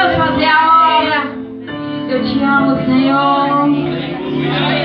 Deus fazer a obra. Eu te amo, Senhor.